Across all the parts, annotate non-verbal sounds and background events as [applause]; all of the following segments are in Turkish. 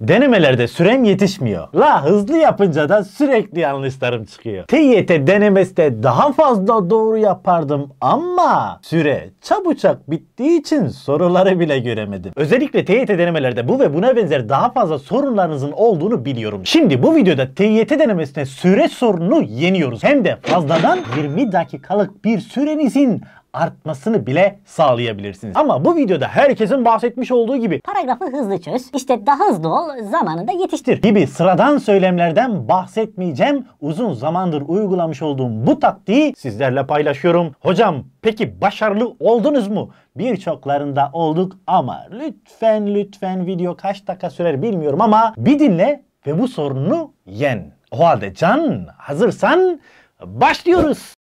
Denemelerde sürem yetişmiyor. La hızlı yapınca da sürekli yanlışlarım çıkıyor. TYT denemesinde daha fazla doğru yapardım ama süre çabucak bittiği için soruları bile göremedim. Özellikle TYT denemelerde bu ve buna benzer daha fazla sorunlarınızın olduğunu biliyorum. Şimdi bu videoda TYT denemesinde süre sorununu yeniyoruz. Hem de fazladan 20 dakikalık bir sürenizin artmasını bile sağlayabilirsiniz. Ama bu videoda herkesin bahsetmiş olduğu gibi Paragrafı hızlı çöz. İşte daha hızlı ol. Zamanında yetiştir. gibi sıradan söylemlerden bahsetmeyeceğim. Uzun zamandır uygulamış olduğum bu taktiği sizlerle paylaşıyorum. Hocam peki başarılı oldunuz mu? Birçoklarında olduk ama lütfen lütfen video kaç dakika sürer bilmiyorum ama bir dinle ve bu sorununu yen. O halde Can hazırsan başlıyoruz.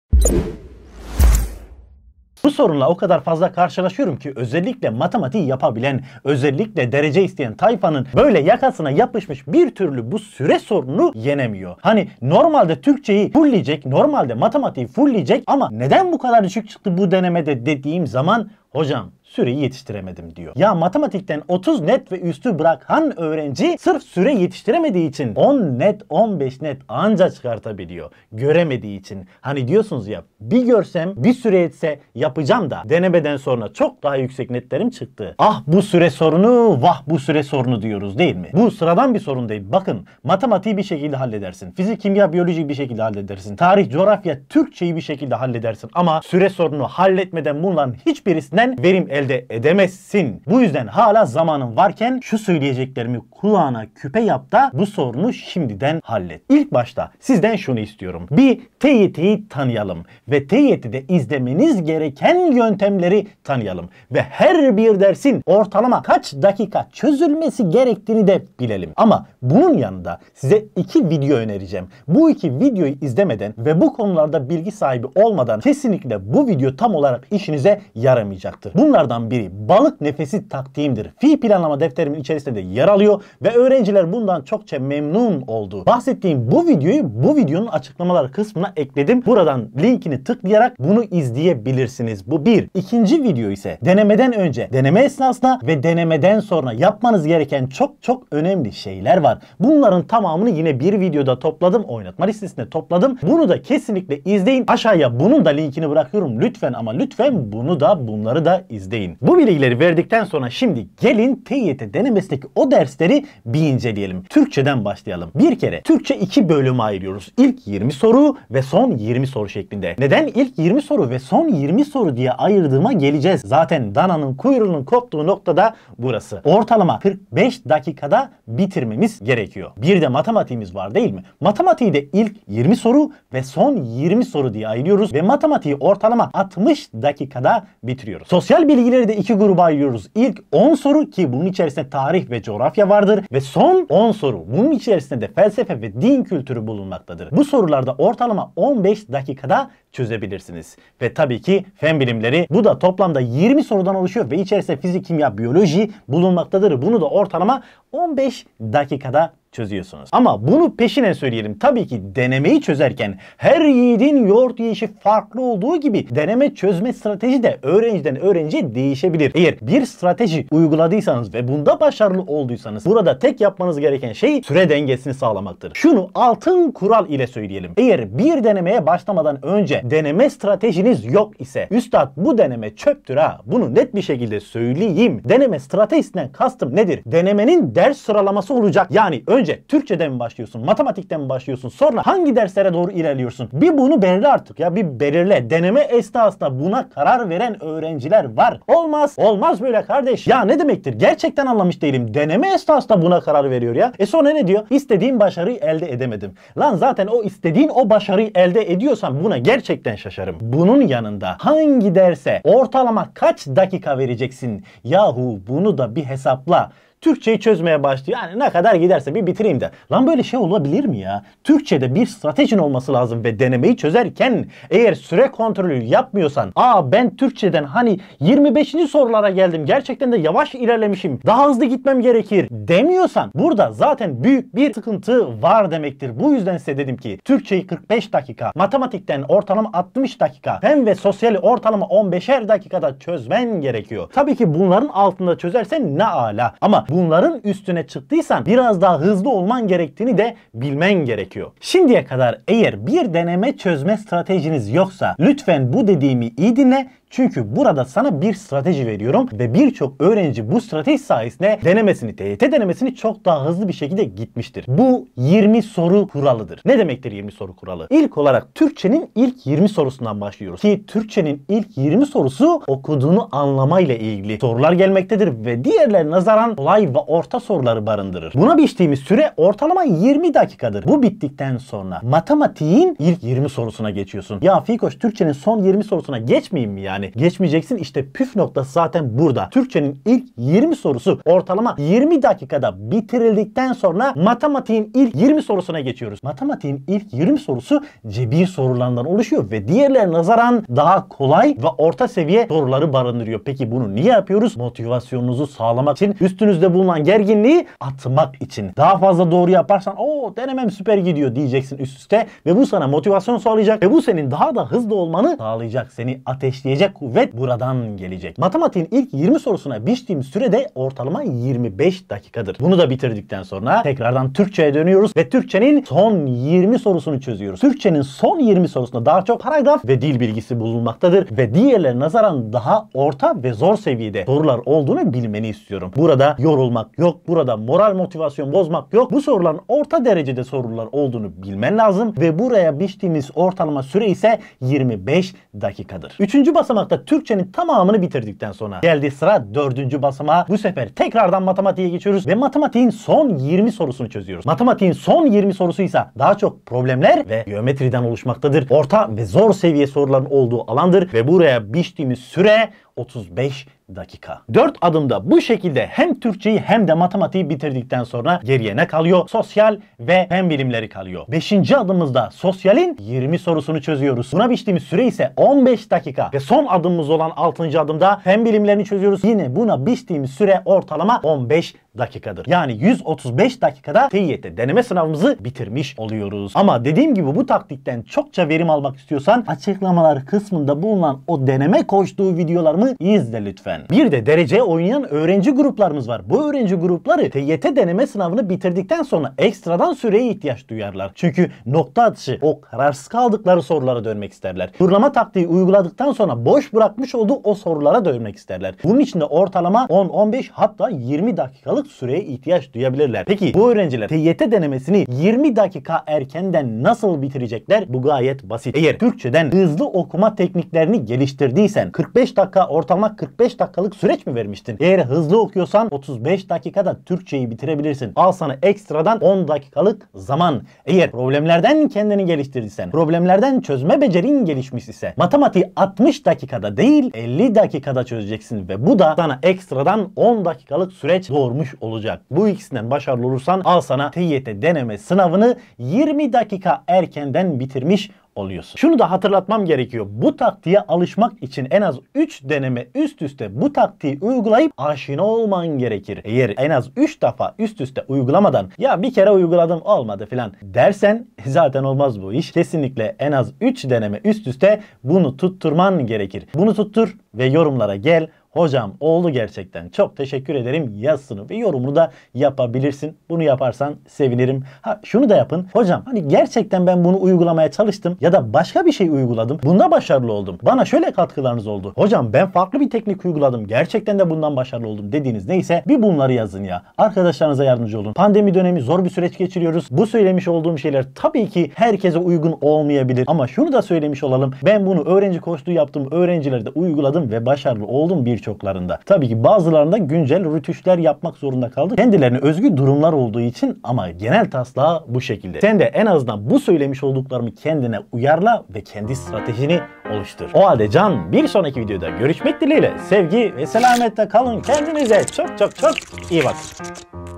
Bu sorunla o kadar fazla karşılaşıyorum ki özellikle matematiği yapabilen, özellikle derece isteyen tayfanın böyle yakasına yapışmış bir türlü bu süre sorununu yenemiyor. Hani normalde Türkçeyi fullleyecek, normalde matematiği fullleyecek ama neden bu kadar düşük çıktı bu denemede dediğim zaman hocam süreyi yetiştiremedim diyor. Ya matematikten 30 net ve üstü bırakan öğrenci sırf süre yetiştiremediği için 10 net 15 net anca çıkartabiliyor. Göremediği için. Hani diyorsunuz ya bir görsem bir süre yetse yapacağım da denemeden sonra çok daha yüksek netlerim çıktı. Ah bu süre sorunu vah bu süre sorunu diyoruz değil mi? Bu sıradan bir sorun değil. Bakın matematiği bir şekilde halledersin. Fizik, kimya, biyolojiyi bir şekilde halledersin. Tarih, coğrafya, Türkçeyi bir şekilde halledersin. Ama süre sorunu halletmeden bunların hiçbirisinden verim elde edemezsin. Bu yüzden hala zamanın varken şu söyleyeceklerimi kulağına küpe yap da bu sorunu şimdiden hallet. İlk başta sizden şunu istiyorum. Bir TYT'yi tanıyalım ve TYT'de izlemeniz gereken yöntemleri tanıyalım ve her bir dersin ortalama kaç dakika çözülmesi gerektiğini de bilelim. Ama bunun yanında size iki video önereceğim. Bu iki videoyu izlemeden ve bu konularda bilgi sahibi olmadan kesinlikle bu video tam olarak işinize yaramayacaktır. Bunlardan biri balık nefesi taktiğimdir. Fi planlama defterimin içerisinde de yer alıyor ve öğrenciler bundan çokça memnun oldu. Bahsettiğim bu videoyu bu videonun açıklamalar kısmına ekledim. Buradan linkini tıklayarak bunu izleyebilirsiniz. Bu bir. İkinci video ise denemeden önce, deneme esnasında ve denemeden sonra yapmanız gereken çok çok önemli şeyler var. Bunların tamamını yine bir videoda topladım. Oynatma listesine topladım. Bunu da kesinlikle izleyin. Aşağıya bunun da linkini bırakıyorum. Lütfen ama lütfen bunu da bunları da izleyin. Bu bilgileri verdikten sonra şimdi gelin TYT denemesindeki o dersleri bir inceleyelim. Türkçeden başlayalım. Bir kere Türkçe iki bölüme ayırıyoruz. İlk 20 soru ve son 20 soru şeklinde. Neden ilk 20 soru ve son 20 soru diye ayırdığıma geleceğiz. Zaten dananın kuyruğunun koptuğu noktada burası. Ortalama 45 dakikada bitirmemiz gerekiyor. Bir de matematiğimiz var değil mi? Matematiği de ilk 20 soru ve son 20 soru diye ayırıyoruz ve matematiği ortalama 60 dakikada bitiriyoruz. Sosyal bilgileri de iki gruba ayırıyoruz. İlk 10 soru ki bunun içerisinde tarih ve coğrafya vardır ve son 10 soru. Bunun içerisinde de felsefe ve din kültürü bulunmaktadır. Bu sorularda ortalama 15 dakikada çözebilirsiniz. Ve tabii ki fen bilimleri bu da toplamda 20 sorudan oluşuyor ve içerisinde fizik, kimya, biyoloji bulunmaktadır. Bunu da ortalama 15 dakikada çözüyorsunuz. Ama bunu peşinen söyleyelim. Tabii ki denemeyi çözerken her yiğidin yoğurt yiyişi farklı olduğu gibi deneme çözme strateji de öğrenciden öğrenciye değişebilir. Eğer bir strateji uyguladıysanız ve bunda başarılı olduysanız burada tek yapmanız gereken şey süre dengesini sağlamaktır. Şunu altın kural ile söyleyelim. Eğer bir denemeye başlamadan önce deneme stratejiniz yok ise üstad bu deneme çöptür ha. Bunu net bir şekilde söyleyeyim. Deneme stratejisinden kastım nedir? Denemenin ders sıralaması olacak. Yani önce Türkçeden mi başlıyorsun? Matematikten mi başlıyorsun? Sonra hangi derslere doğru ilerliyorsun? Bir bunu belirle artık ya. Bir belirle. Deneme esnasında buna karar veren öğrenciler var. Olmaz. Olmaz böyle kardeş. Ya ne demektir? Gerçekten anlamış değilim. Deneme esnasında buna karar veriyor ya. E sonra ne diyor? İstediğim başarıyı elde edemedim. Lan zaten o istediğin o başarıyı elde ediyorsan buna gerçekten şaşarım. Bunun yanında hangi derse ortalama kaç dakika vereceksin? Yahu bunu da bir hesapla. Türkçeyi çözmeye başlıyor. Yani ne kadar giderse bir bitireyim de. Lan böyle şey olabilir mi ya? Türkçede bir stratejin olması lazım ve denemeyi çözerken eğer süre kontrolü yapmıyorsan aa ben Türkçeden hani 25. sorulara geldim. Gerçekten de yavaş ilerlemişim. Daha hızlı gitmem gerekir demiyorsan burada zaten büyük bir sıkıntı var demektir. Bu yüzden size dedim ki Türkçeyi 45 dakika, matematikten ortalama 60 dakika, fen ve sosyali ortalama 15'er dakikada çözmen gerekiyor. Tabii ki bunların altında çözersen ne ala. Ama bunların üstüne çıktıysan biraz daha hızlı olman gerektiğini de bilmen gerekiyor. Şimdiye kadar eğer bir deneme çözme stratejiniz yoksa lütfen bu dediğimi iyi dinle çünkü burada sana bir strateji veriyorum ve birçok öğrenci bu strateji sayesinde denemesini, TYT denemesini çok daha hızlı bir şekilde gitmiştir. Bu 20 soru kuralıdır. Ne demektir 20 soru kuralı? İlk olarak Türkçenin ilk 20 sorusundan başlıyoruz. Ki Türkçenin ilk 20 sorusu okuduğunu anlamayla ilgili sorular gelmektedir ve diğerlerine nazaran kolay ve orta soruları barındırır. Buna biçtiğimiz süre ortalama 20 dakikadır. Bu bittikten sonra matematiğin ilk 20 sorusuna geçiyorsun. Ya Fikoş Türkçenin son 20 sorusuna geçmeyeyim mi yani? Geçmeyeceksin işte püf noktası zaten burada. Türkçenin ilk 20 sorusu ortalama 20 dakikada bitirildikten sonra matematiğin ilk 20 sorusuna geçiyoruz. Matematiğin ilk 20 sorusu cebir sorularından oluşuyor ve diğerlerine nazaran daha kolay ve orta seviye soruları barındırıyor. Peki bunu niye yapıyoruz? Motivasyonunuzu sağlamak için, üstünüzde bulunan gerginliği atmak için. Daha fazla doğru yaparsan o denemem süper gidiyor diyeceksin üst üste ve bu sana motivasyon sağlayacak ve bu senin daha da hızlı olmanı sağlayacak. Seni ateşleyecek kuvvet buradan gelecek. Matematiğin ilk 20 sorusuna biçtiğim sürede ortalama 25 dakikadır. Bunu da bitirdikten sonra tekrardan Türkçe'ye dönüyoruz ve Türkçenin son 20 sorusunu çözüyoruz. Türkçenin son 20 sorusunda daha çok paragraf ve dil bilgisi bulunmaktadır ve diğerlerine nazaran daha orta ve zor seviyede sorular olduğunu bilmeni istiyorum. Burada yorulmak yok, burada moral motivasyon bozmak yok. Bu soruların orta derecede sorular olduğunu bilmen lazım ve buraya biçtiğimiz ortalama süre ise 25 dakikadır. Üçüncü basamakta Türkçenin tamamını bitirdikten sonra geldi sıra dördüncü basamağa. Bu sefer tekrardan matematiğe geçiyoruz ve matematiğin son 20 sorusunu çözüyoruz. Matematiğin son 20 sorusu ise daha çok problemler ve geometriden oluşmaktadır. Orta ve zor seviye soruların olduğu alandır ve buraya biçtiğimiz süre 35 dakika. 4 adımda bu şekilde hem Türkçeyi hem de matematiği bitirdikten sonra geriye ne kalıyor? Sosyal ve fen bilimleri kalıyor. 5. adımımızda sosyalin 20 sorusunu çözüyoruz. Buna biçtiğimiz süre ise 15 dakika. Ve son adımımız olan 6. adımda fen bilimlerini çözüyoruz. Yine buna biçtiğimiz süre ortalama 15 dakikadır. Yani 135 dakikada TYT deneme sınavımızı bitirmiş oluyoruz. Ama dediğim gibi bu taktikten çokça verim almak istiyorsan açıklamalar kısmında bulunan o deneme koştuğu videolarımı izle lütfen. Bir de dereceye oynayan öğrenci gruplarımız var. Bu öğrenci grupları TYT deneme sınavını bitirdikten sonra ekstradan süreye ihtiyaç duyarlar. Çünkü nokta atışı o kararsız kaldıkları sorulara dönmek isterler. Turlama taktiği uyguladıktan sonra boş bırakmış olduğu o sorulara dönmek isterler. Bunun için de ortalama 10-15 hatta 20 dakikalık süreye ihtiyaç duyabilirler. Peki bu öğrenciler TYT denemesini 20 dakika erkenden nasıl bitirecekler? Bu gayet basit. Eğer Türkçeden hızlı okuma tekniklerini geliştirdiysen 45 dakika ortalama 45 dakikalık süreç mi vermiştin? Eğer hızlı okuyorsan 35 dakikada Türkçeyi bitirebilirsin. Al sana ekstradan 10 dakikalık zaman. Eğer problemlerden kendini geliştirdiysen, problemlerden çözme becerin gelişmiş ise matematiği 60 dakikada değil 50 dakikada çözeceksin ve bu da sana ekstradan 10 dakikalık süreç doğurmuş olacak. Bu ikisinden başarılı olursan al sana TYT deneme sınavını 20 dakika erkenden bitirmiş oluyorsun. Şunu da hatırlatmam gerekiyor. Bu taktiğe alışmak için en az 3 deneme üst üste bu taktiği uygulayıp aşina olman gerekir. Eğer en az 3 defa üst üste uygulamadan ya bir kere uyguladım olmadı filan dersen [laughs] zaten olmaz bu iş. Kesinlikle en az 3 deneme üst üste bunu tutturman gerekir. Bunu tuttur ve yorumlara gel. Hocam oldu gerçekten. Çok teşekkür ederim yazsını ve yorumunu da yapabilirsin. Bunu yaparsan sevinirim. Ha şunu da yapın. Hocam hani gerçekten ben bunu uygulamaya çalıştım ya da başka bir şey uyguladım. Bunda başarılı oldum. Bana şöyle katkılarınız oldu. Hocam ben farklı bir teknik uyguladım. Gerçekten de bundan başarılı oldum dediğiniz neyse bir bunları yazın ya. Arkadaşlarınıza yardımcı olun. Pandemi dönemi zor bir süreç geçiriyoruz. Bu söylemiş olduğum şeyler tabii ki herkese uygun olmayabilir. Ama şunu da söylemiş olalım. Ben bunu öğrenci koştuğu yaptığım öğrencilerde uyguladım ve başarılı oldum birçoklarında. Tabii ki bazılarında güncel rütüşler yapmak zorunda kaldık. Kendilerine özgü durumlar olduğu için ama genel taslağı bu şekilde. Sen de en azından bu söylemiş olduklarımı kendine uyarla ve kendi stratejini oluştur. O halde can bir sonraki videoda görüşmek dileğiyle sevgi ve selametle kalın. Kendinize çok çok çok iyi bakın.